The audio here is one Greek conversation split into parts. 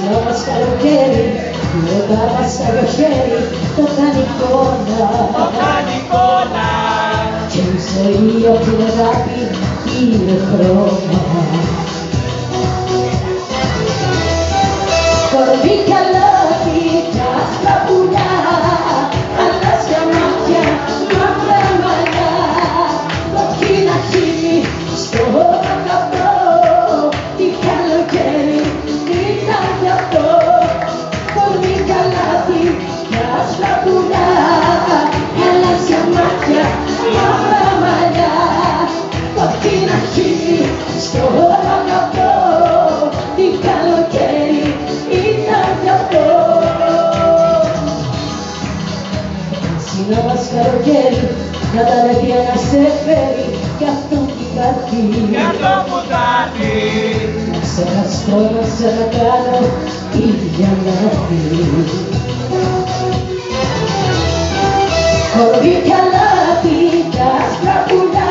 μας καλοκαίρι ο μπαμπάς άλλο χέρι το κάνει κόνα το κάνει κόνα και η ζωή από την αγάπη είναι χρώμα. Κορμί καλώδι κι άσπρα πουλιά αλάσια μάτια, μαύρα μαλλιά. Κόκκινα χείλη στο καπνό καλοκαίρι να τα λέει ένα σε φέρει κι αυτό την καρδί για το πουτάνι Να ξεχαστώ να ξανακάνω ίδια να έρθει Χωρί καλάτι κι άσπρα πουλιά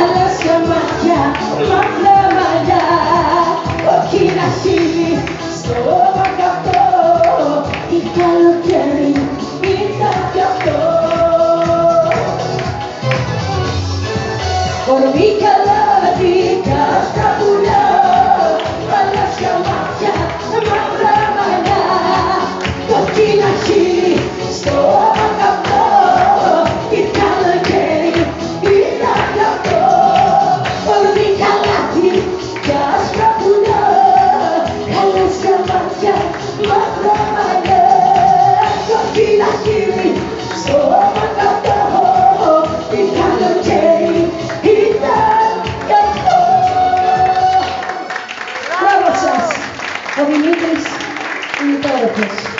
αλάσια μάτια, μαύρα μαλλιά. Κόκκινα χείλη στο Κορμί καλάτι κι άσπρα πουλιά αλάσια μάτια, μαύρα μαλλιά κόκκινα χείλη στο καυτό τι καλοκαίρι ήταν κι αυτό Κορμί καλάτι κι άσπρα πουλιά αλάσια μάτια, μαύρα muitas intérpretes.